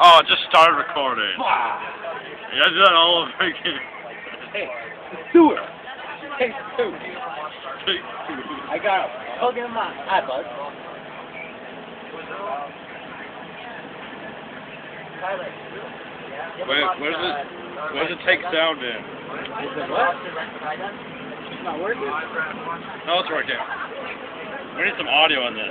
Oh, just started recording. Wow. You do that all over again. Hey, do it. Take two. Take. I got a plug in my eye, bud. Wait, where's it? Where's it take sound in? Is it what? It's not working? No, it's working. We need some audio on this.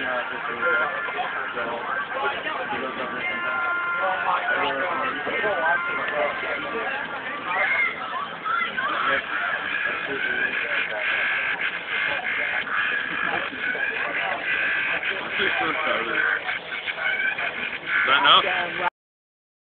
Is that enough?